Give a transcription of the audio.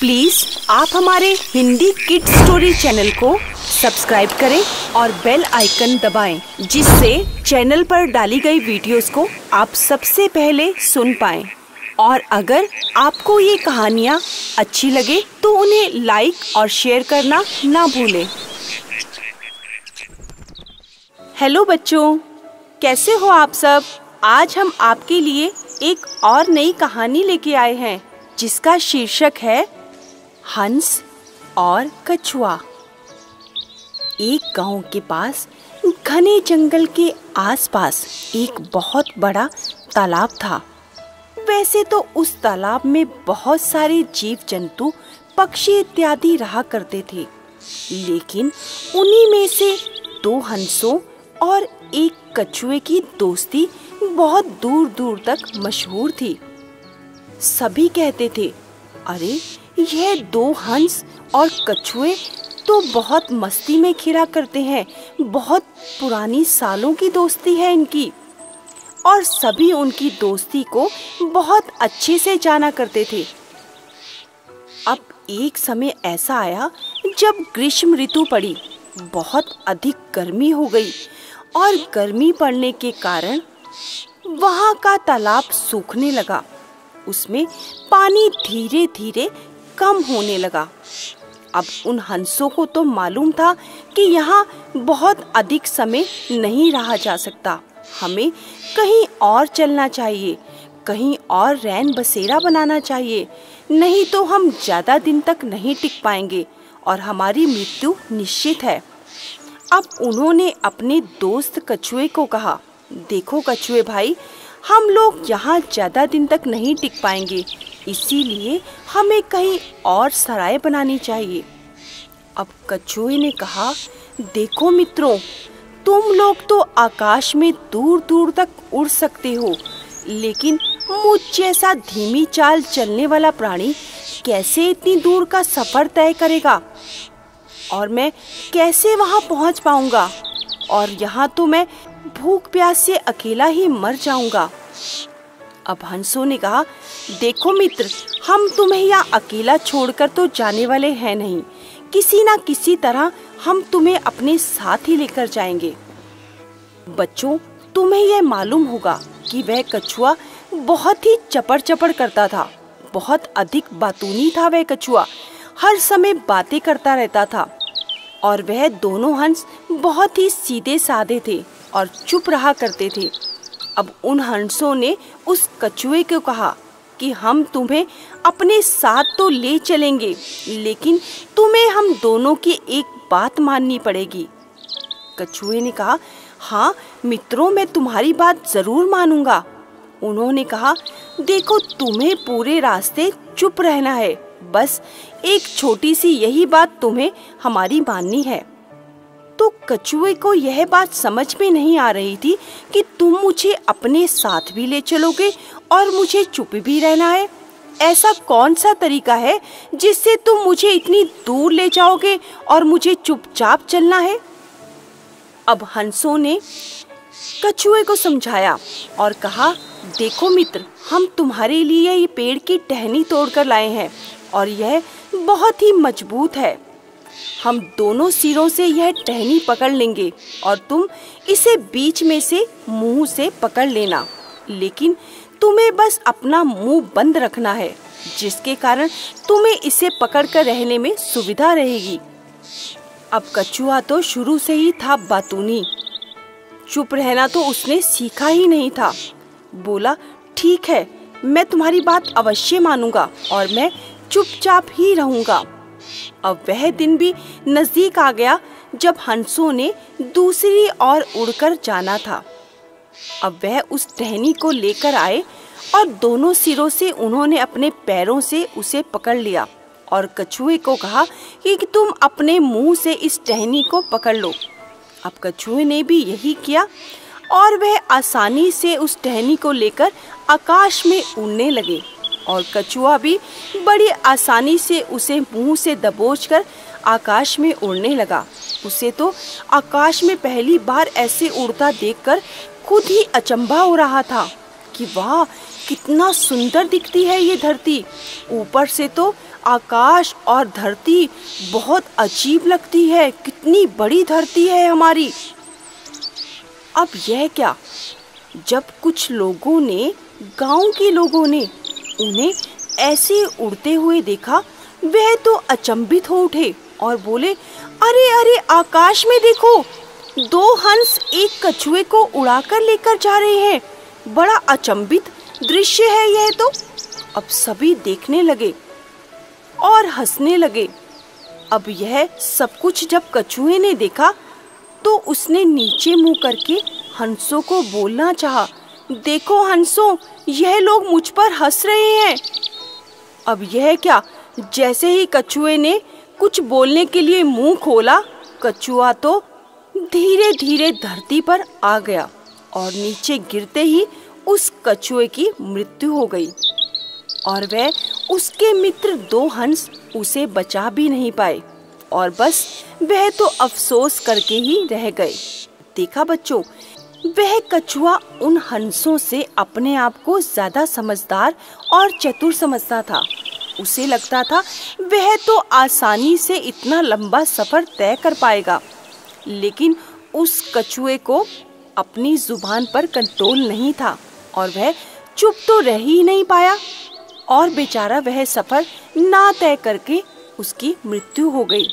Please आप हमारे Hindi kid story channel को सब्सक्राइब करें और बेल आइकन दबाएँ, जिससे चैनल पर डाली गई वीडियोस को आप सबसे पहले सुन पाएँ। और अगर आपको ये कहानियाँ अच्छी लगे तो उन्हें लाइक और शेयर करना ना भूलें। हेलो बच्चों, कैसे हो आप सब? आज हम आपके लिए एक और नई कहानी लेके आए हैं, जिसका शीर्षक है हंस और कछुआ। एक गाँव के पास, घने जंगल के आसपास एक बहुत बड़ा तालाब था। वैसे तो उस तालाब में बहुत सारे जीव जंतु पक्षी इत्यादि रहा करते थे। लेकिन उन्हीं में से दो हंसों और एक कछुए की दोस्ती बहुत दूर दूर तक मशहूर थी। सभी कहते थे, अरे यह दो हंस और कछुए तो बहुत मस्ती में खिरा करते हैं। बहुत पुरानी सालों की दोस्ती है इनकी। और सभी उनकी दोस्ती को बहुत अच्छे से जाना करते थे। अब एक समय ऐसा आया जब ग्रीष्म ऋतु पड़ी। बहुत अधिक गर्मी हो गई और गर्मी पड़ने के कारण वहाँ का तालाब सूखने लगा। उसमें पानी धीरे धीरे कम होने लगा। अब उन हंसों को तो मालूम था कि यहाँ बहुत अधिक समय नहीं रहा जा सकता। हमें कहीं और चलना चाहिए, कहीं और रैन बसेरा बनाना चाहिए, नहीं तो हम ज़्यादा दिन तक नहीं टिक पाएँगे और हमारी मृत्यु निश्चित है। अब उन्होंने अपने दोस्त कछुए को कहा, देखो कछुए भाई हम लोग यहाँ ज़्यादा दिन तक नहीं टिक पाएँगे। इसीलिए हमें कहीं और सराय बनानी चाहिए। अब कछुए ने कहा, देखो मित्रों, तुम लोग तो आकाश में दूर दूर तक उड़ सकते हो, लेकिन मुझ जैसा धीमी चाल चलने वाला प्राणी कैसे इतनी दूर का सफ़र तय करेगा? और मैं कैसे वहाँ पहुँच पाऊँगा? और यहाँ तो मैं भूख प्यास से अकेला ही मर जाऊँगा। अब हंसों ने कहा, देखो मित्र, हम तुम्हें यहाँ अकेला छोड़कर तो जाने वाले हैं नहीं। किसी ना किसी तरह हम तुम्हें अपने साथ ही लेकर जाएँगे। बच्चों, तुम्हें यह मालूम होगा कि वह कछुआ बहुत ही चपड़ चपड़ करता था। बहुत अधिक बातूनी था वह कछुआ। हर समय बातें करता रहता था और वह दोनों हंस बहुत ही सीधे साधे थे। और चुप रहा करते थे। अब उन हंसों ने उस कछुए को कहा कि हम तुम्हें अपने साथ तो ले चलेंगे, लेकिन तुम्हें हम दोनों की एक बात माननी पड़ेगी। कछुए ने कहा हाँ मित्रों, मैं तुम्हारी बात ज़रूर मानूँगा। उन्होंने कहा, देखो, तुम्हें पूरे रास्ते चुप रहना है। बस एक छोटी सी यही बात तुम्हें हमारी माननी है। कछुए को यह बात समझ में नहीं आ रही थी कि तुम मुझे अपने साथ भी ले चलोगे और मुझे चुप भी रहना है। ऐसा कौन सा तरीका है जिससे तुम मुझे इतनी दूर ले जाओगे और मुझे चुपचाप चलना है? अब हंसों ने कछुए को समझाया और कहा, देखो मित्र, हम तुम्हारे लिए ये पेड़ की टहनी तोड़कर लाए हैं और यह बहुत ही मज़बूत है। हम दोनों सिरों से यह टहनी पकड़ लेंगे और तुम इसे बीच में से मुँह से पकड़ लेना। लेकिन तुम्हें बस अपना मुँह बंद रखना है, जिसके कारण तुम्हें इसे पकड़कर रहने में सुविधा रहेगी। अब कछुआ तो शुरू से ही था बातूनी। चुप रहना तो उसने सीखा ही नहीं था। बोला, ठीक है, मैं तुम्हारी बात अवश्य मानूँगा और मैं चुपचाप ही रहूँगा। अब वह दिन भी नज़दीक आ गया जब हंसों ने दूसरी ओर उड़कर जाना था। अब वह उस टहनी को लेकर आए और दोनों सिरों से उन्होंने अपने पैरों से उसे पकड़ लिया और कछुए को कहा कि तुम अपने मुँह से इस टहनी को पकड़ लो। अब कछुए ने भी यही किया और वह आसानी से उस टहनी को लेकर आकाश में उड़ने लगे। और कछुआ भी बड़ी आसानी से उसे मुँह से दबोचकर आकाश में उड़ने लगा। उसे तो आकाश में पहली बार ऐसे उड़ता देखकर खुद ही अचंभा हो रहा था कि वाह, कितना सुंदर दिखती है ये धरती। ऊपर से तो आकाश और धरती बहुत अजीब लगती है, कितनी बड़ी धरती है हमारी। अब यह क्या? जब कुछ लोगों ने, गाँव के लोगों ने उन्हें ऐसे उड़ते हुए देखा, वह तो अचंभित हो उठे और बोले, अरे अरे, आकाश में देखो, दो हंस एक कछुए को उड़ाकर लेकर जा रहे हैं। बड़ा अचंभित दृश्य है यह तो। अब सभी देखने लगे और हंसने लगे। अब यह सब कुछ जब कछुए ने देखा तो उसने नीचे मुँह करके हंसों को बोलना चाहा, देखो हंसों यह लोग मुझ पर हंस रहे हैं। अब यह क्या? जैसे ही कछुए ने कुछ बोलने के लिए मुँह खोला, कछुआ तो धीरे धीरे धरती पर आ गया और नीचे गिरते ही उस कछुए की मृत्यु हो गई। और वह उसके मित्र दो हंस उसे बचा भी नहीं पाए और बस वह तो अफसोस करके ही रह गए। देखा बच्चों वह कछुआ उन हंसों से अपने आप को ज़्यादा समझदार और चतुर समझता था। उसे लगता था, वह तो आसानी से इतना लंबा सफ़र तय कर पाएगा। लेकिन उस कछुए को अपनी ज़ुबान पर कंट्रोल नहीं था और वह चुप तो रह ही नहीं पाया। और बेचारा वह सफ़र ना तय करके उसकी मृत्यु हो गई।